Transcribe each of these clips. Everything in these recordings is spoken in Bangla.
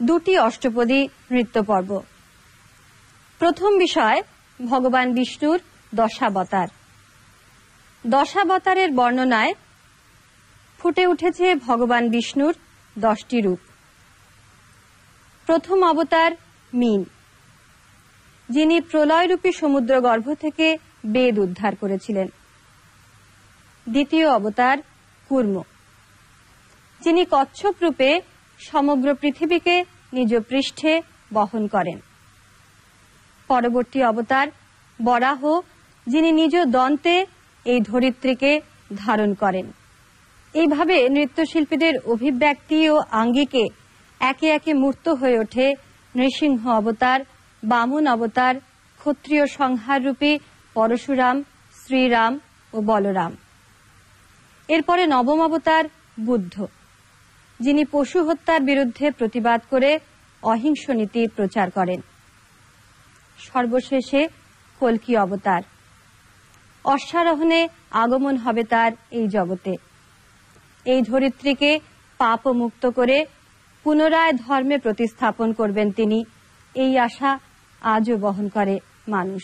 দুটি অষ্টপদী নৃত্য পর্ব প্রথম বিষয়, ভগবান বিষ্ণুর দশাবতার। দশাবতারের বর্ণনায় ফুটে উঠেছে ভগবান বিষ্ণুর দশটি রূপ। প্রথম অবতার মিন, যিনি প্রলয়রূপী সমুদ্র গর্ভ থেকে বেদ উদ্ধার করেছিলেন। দ্বিতীয় অবতার কুর্ম, যিনি কচ্ছপ রূপে সমগ্র পৃথিবীকে নিজ পৃষ্ঠে বহন করেন। পরবর্তী অবতার বরাহ, যিনি নিজ দন্তে এই ধরিত্রীকে ধারণ করেন। এইভাবে নৃত্যশিল্পীদের অভিব্যক্তি ও আঙ্গিকে একে একে মূর্ত হয়ে ওঠে নৃসিংহ অবতার, বামন অবতার, ক্ষত্রিয় সংহার রূপী পরশুরাম, শ্রীরাম ও বলরাম। এরপরে নবম অবতার বুদ্ধ। যিনি পশু হত্যার বিরুদ্ধে প্রতিবাদ করে অহিংস নীতি প্রচার করেন। সর্বশেষে কলকি অবতার। অশ্বারোহণে আগমন হবে তার এই জগতে। এই ধরিত্রীকে পাপ মুক্ত করে পুনরায় ধর্মে প্রতিস্থাপন করবেন তিনি। এই আশা আজও বহন করে মানুষ।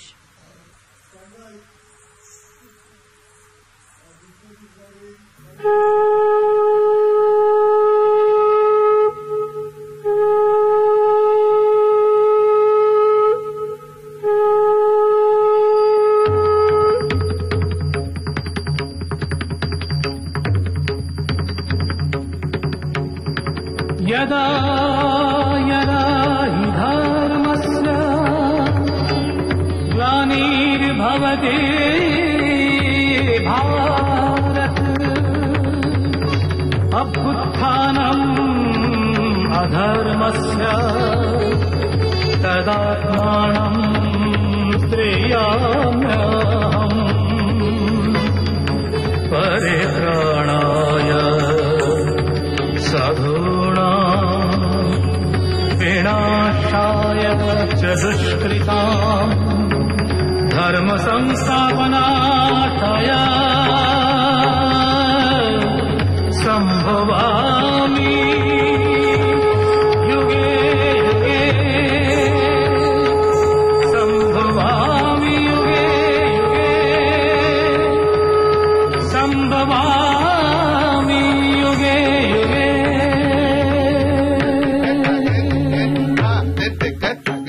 यदा यदा हि धर्मस्य ग्लानिर्भवति भारत अभ्युत्थानम् अधर्मस्य तदात्मानम् श्रेयाम्यहम् यतश्च दुष्कृताम् धर्म संस्थापनाथया सम्भवामि।